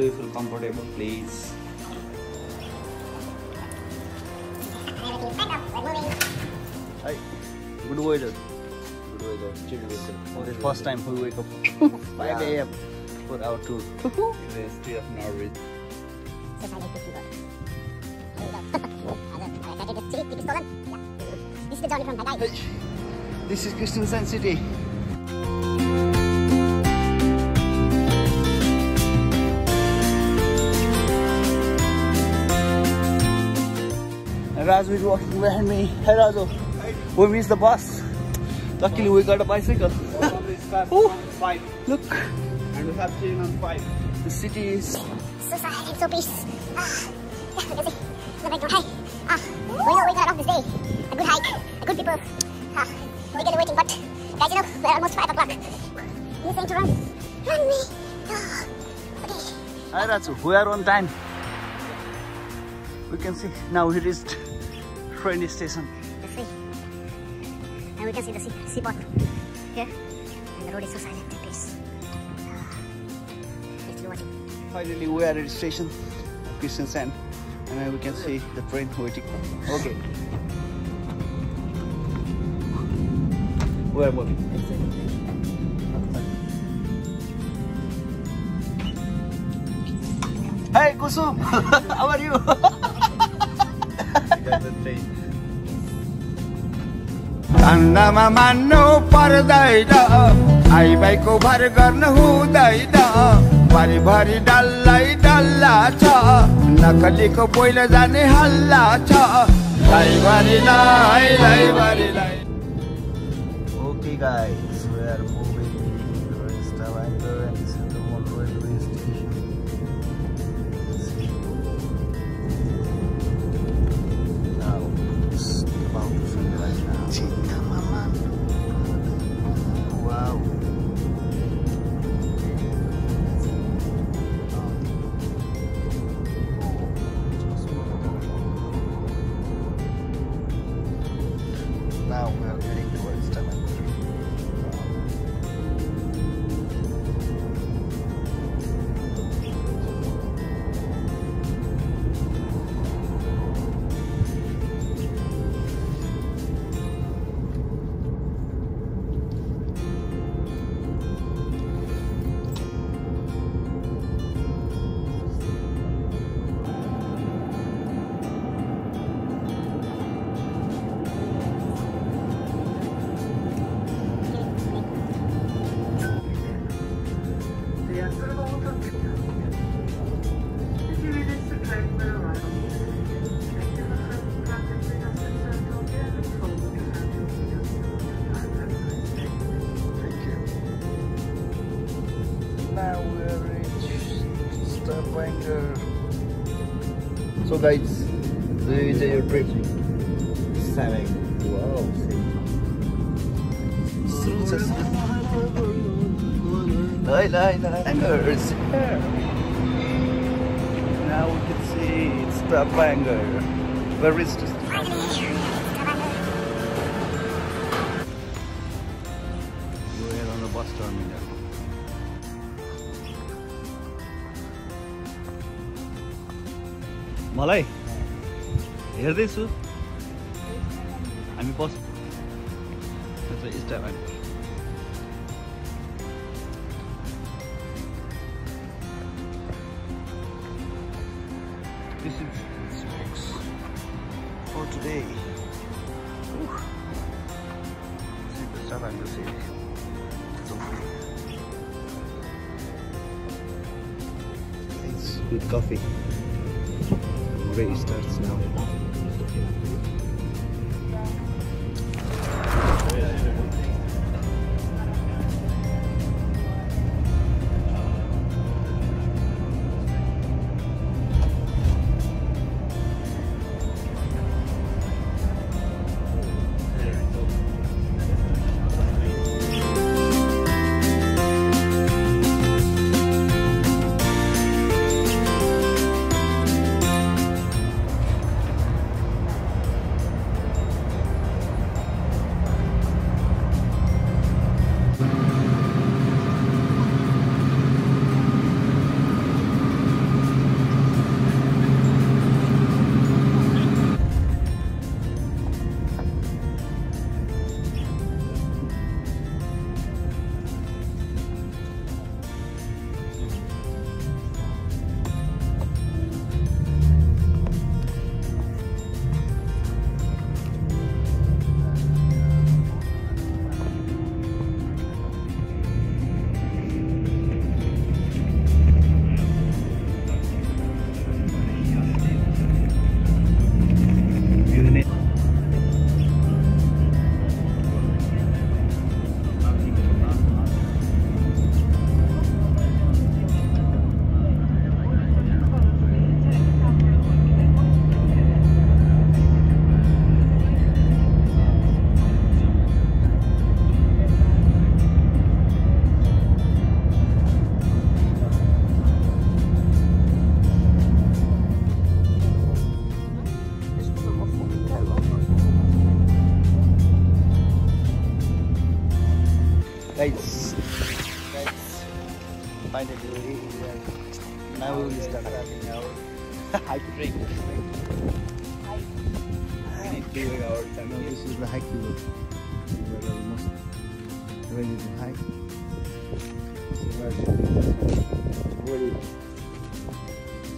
do you feel comfortable, please? Hi, good weather. Good weather, chill weather. For the first time we wake up 5 a.m. for our tour. the history of Norway. This is the journey from. Hey, this is Kristiansand City. And Raju is walking behind me. Hey Raju, we missed the bus. Luckily we got a bicycle. Ooh, five. Look, and we have chain on five. The city is So sad and so peace. Ah, yeah, we can see the big hike. Ah, we know we got off this day. A good hike, a good people. Ah, we're getting waiting, but guys, you know, we're almost 5 o'clock. You're saying to run. Run me. Ah, okay. Hi Raju, we are on time. We can see now we reached train station. The sea. And we can see the sea, seaport here. And the road is so silent and peace. Still. Finally, we are at the station, Kristiansand, and now we can see the train waiting. Okay. We are moving. Hey, Kusum! How are you? धन्दामा मान्नु पर्दैन। भाइको भर गर्नु हुँदैन। भरिभरि डल्लै डल्ला छ। नकलीको पहिलो जाने हल्ला छ। लैभरि लै Guys, do you enjoy your trip? Seven. Wow. Lai lai is. Now we can see it's Stavanger. Where is this? मलाई हेर्दैछु हामी बस staff This is specs for today. Whew. See the stuff I'm gonna see. It's okay. It's good coffee.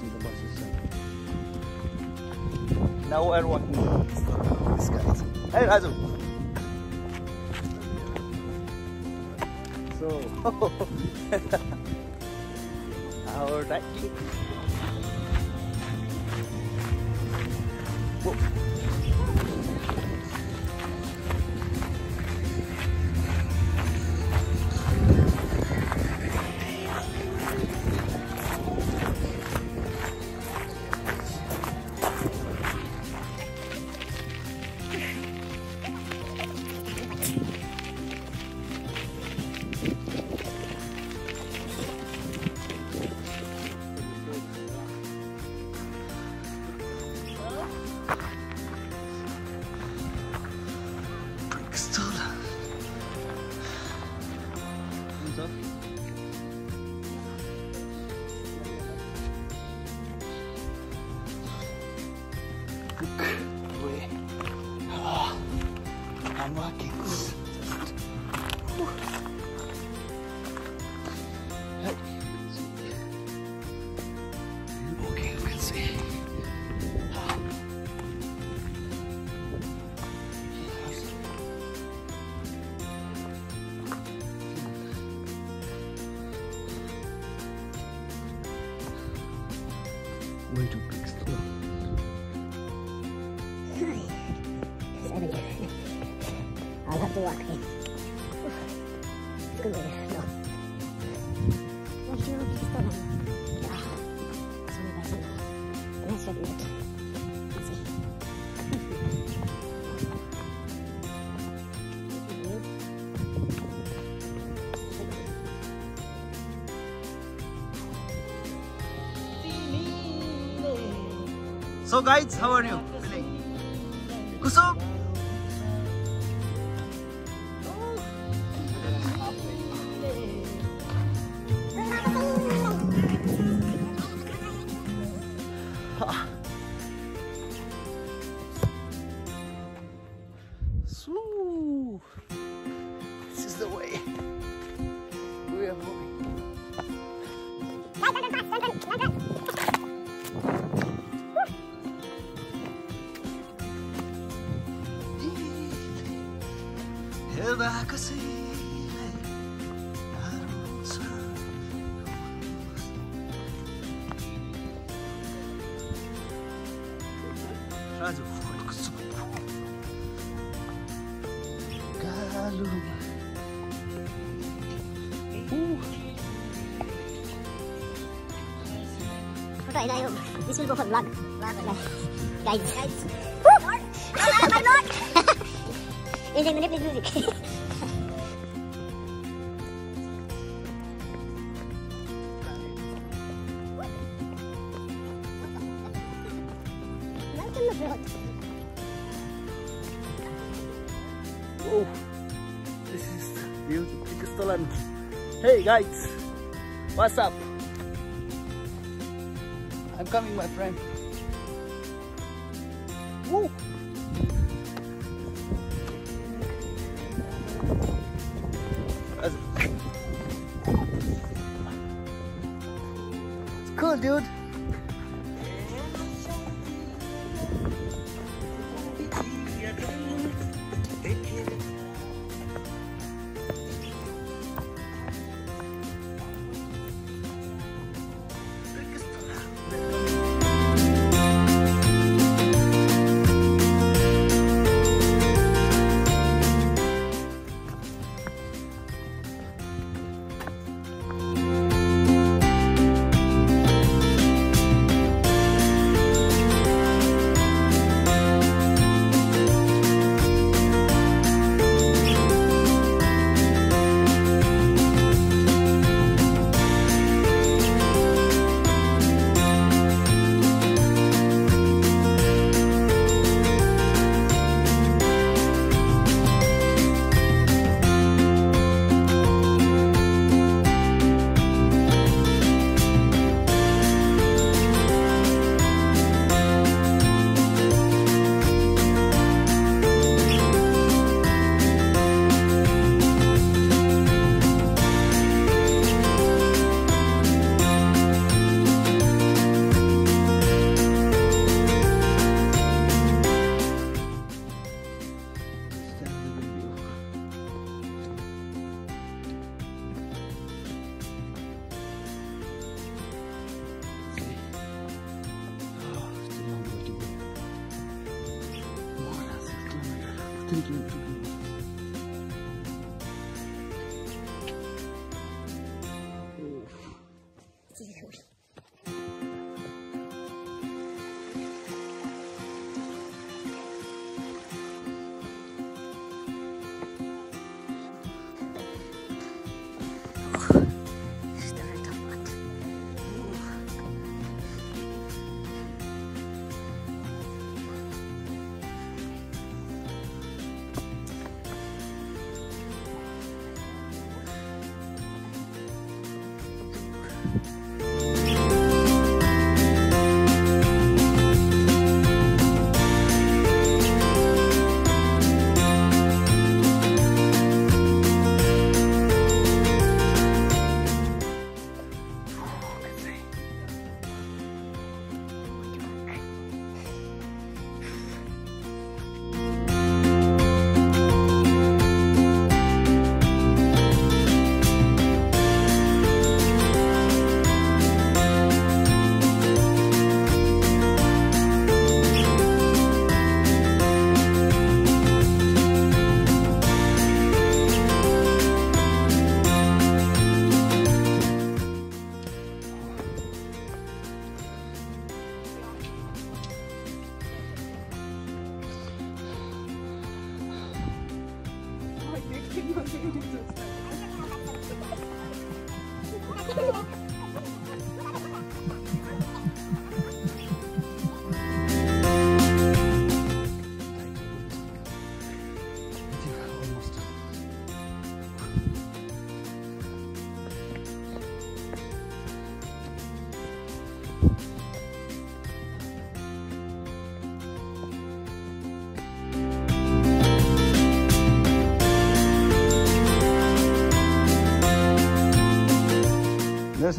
See the buses. Now we're walking this guys. Hey Raju! So hiking. Whoa. Way to So guys, how are you Photo I know. This will go for vlog. Guys. Guys. Woo! my lord! Enjoy the Nepalese music. Welcome abroad. Whoa, this is beautiful Brixton. Hey guys, what's up? Coming, my friend.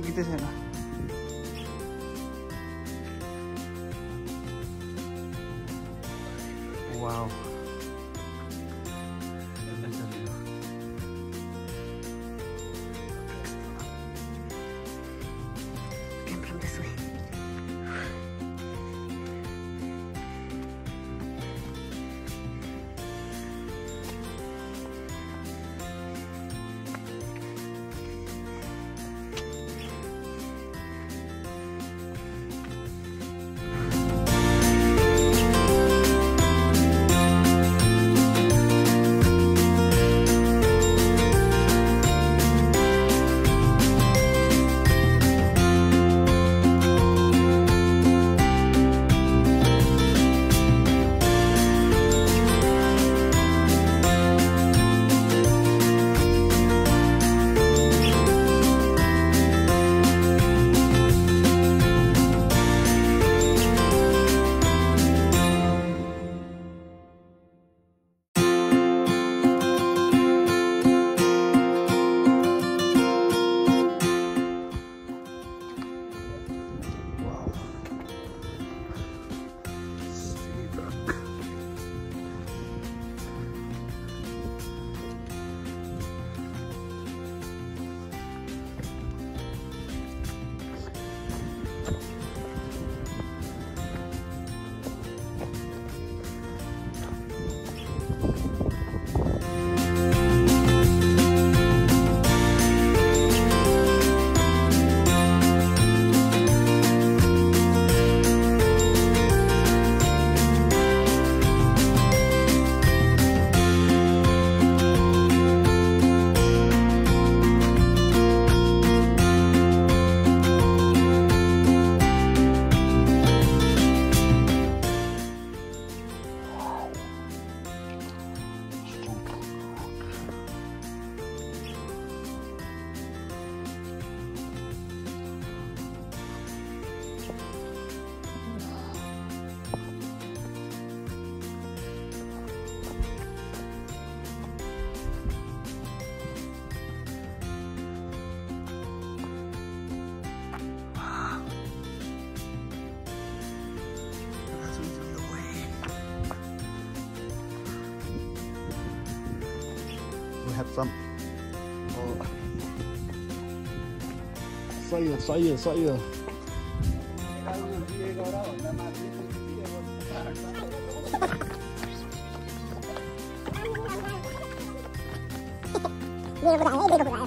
quítesela. Saída, saída, saída. Digo por ahí, I won't.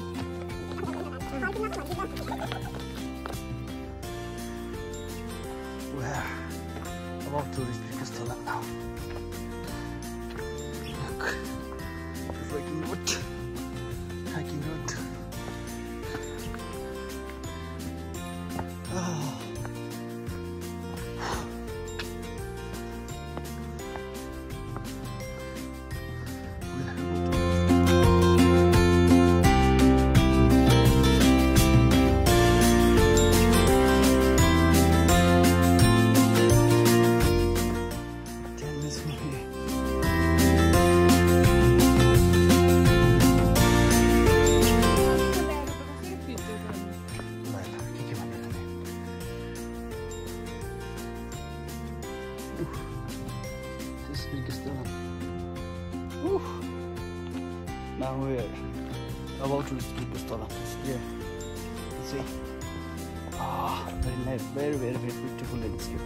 Look, if I can do it, I can do. Now we're about to reach Preikestolen. Yeah. You see? Ah, very nice, very, very, very beautiful landscape.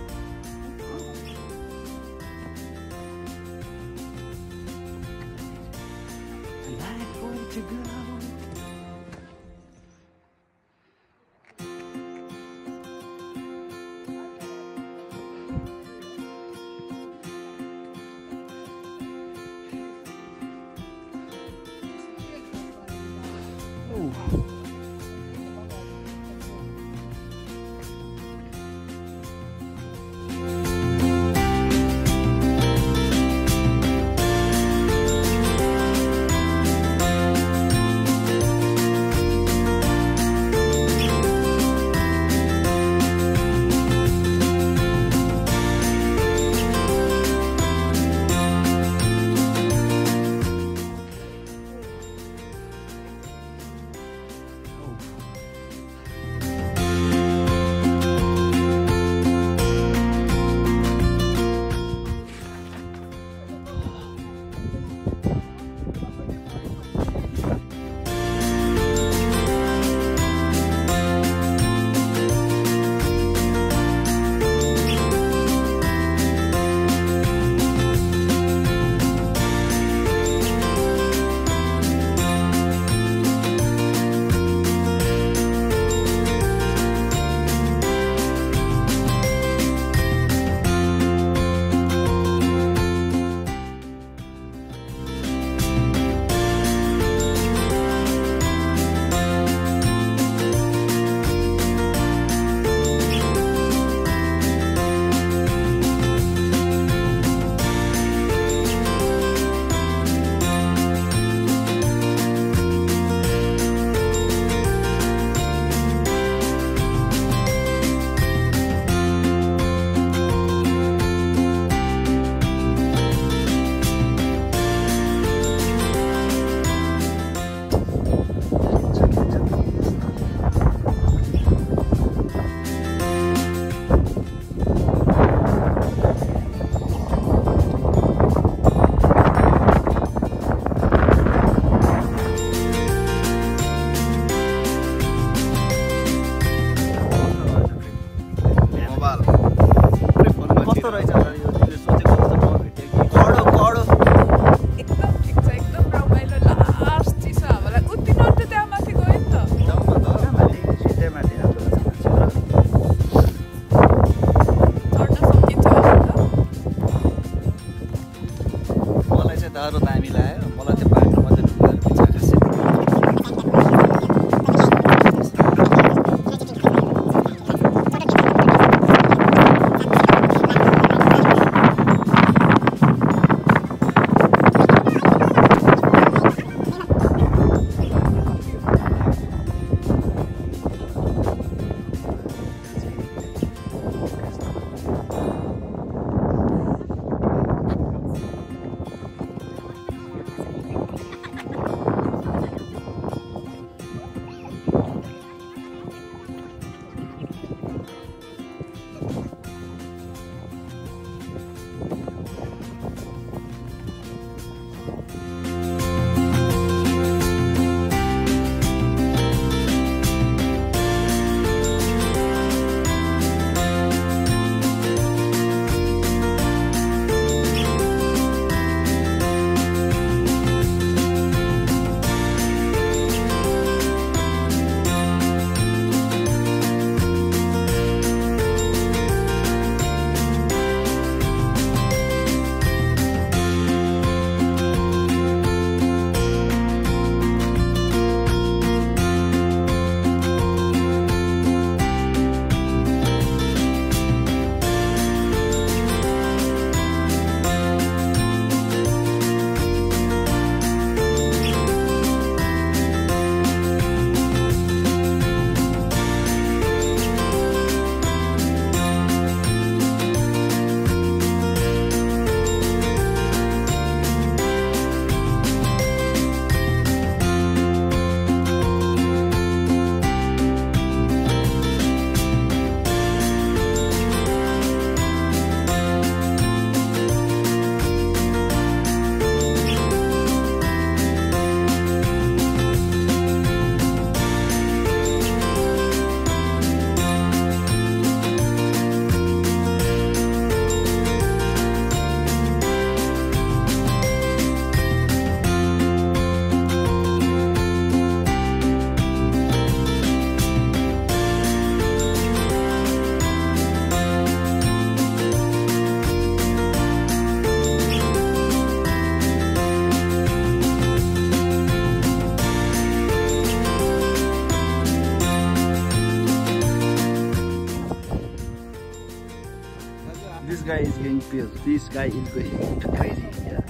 this guy is going crazy here.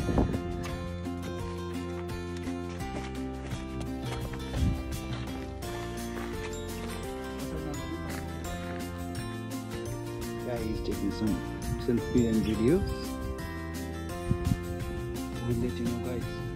Guy is taking some selfie and videos. We'll let you know guys.